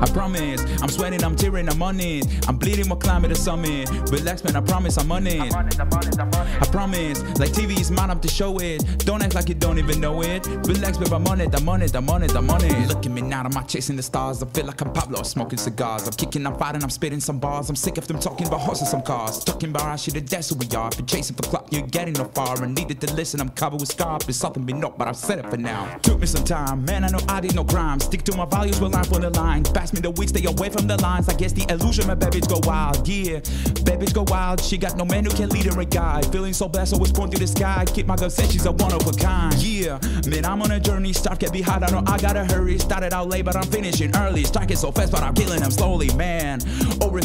I promise. I'm sweating, I'm tearing, I'm on it. I'm bleeding, we're climbing the summit. Relax, man, I promise I'm on it. I promise. Like TV is mine, I'm to show it. Don't act like you don't even know it. Relax, babe, I'm on it, I'm on it, I'm on it, I'm on it. Look at me now, I'm not chasing the stars. I feel like I'm Pablo, smoking cigars. I'm kicking, I'm fighting, I'm spitting some bars. I'm sick of them talking about horses, some cars. Talking about how shit, that's who we are. Been chasing for clock, you're getting no far. I needed to listen, I'm covered with scars. There's something been up, but I've said it for now. Took me some time, man, I know I did no crime. Stick to my values, we're line for the line. Me the weed, stay away from the lines. I guess the illusion, my babies go wild, yeah. Babies go wild, she got no man who can lead her a guide. Feeling so blessed, always going through the sky. Keep my girl said she's a one of a kind, yeah. Man, I'm on a journey, start get behind, I know I gotta hurry. Started out late, but I'm finishing early. Striking so fast, but I'm killing them slowly, man.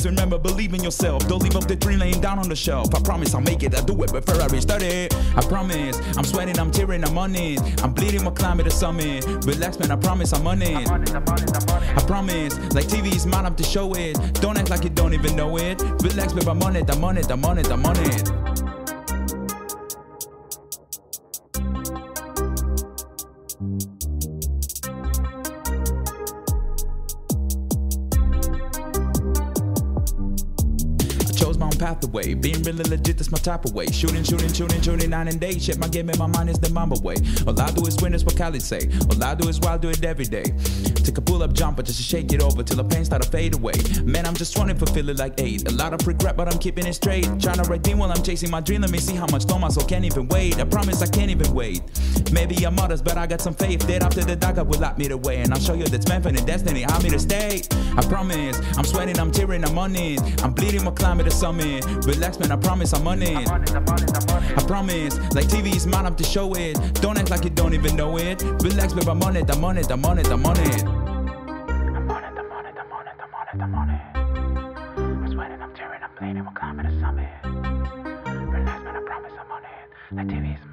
Always remember, believe in yourself. Don't leave up the dream laying down on the shelf. I promise I'll make it, I do it before I reach 30. I promise, I'm sweating, I'm tearing, I'm on it. I'm bleeding, we're climbing the summit. Relax, man, I promise I'm on it. I promise, like TV is mine, I'm to show it. Don't act like you don't even know it. Relax, babe, I'm on it, I'm on it, I'm on it, I'm on it. Chose my own pathway. Being really legit, that's my type of way. Shooting, shooting, shooting, shooting, nine and day. Shit, my game in my mind is the mamba way. All I do is win, is what Khaled say. All I do is wild, do it every day. Take a pull up jumper just to shake it over till the pain start to fade away. Man, I'm just to fulfill it like eight. A lot of regret, but I'm keeping it straight. Trying to redeem while I'm chasing my dream. Let me see how much time my soul can't even wait. I promise I can't even wait. Maybe I'm modest, but I got some faith that after the dark I will lock me the way. And I'll show you that's meant for the destiny. How me to stay. I promise. I'm sweating, I'm tearing, I'm on it. I'm bleeding, we're the summit. Relax, man, I promise I'm on it. I promise, like TV is mine, I'm to show it. Don't act like you don't even know it. Relax, babe, I'm on it, I'm on it, I'm on it, I'm on it. I'm on it, I'm on it, I'm on it, I'm on it, I'm on it. I'm sweating, I'm tearing, I'm bleeding, we're climbing the summit. Relax, man, I promise I'm on it. Like TV is mine,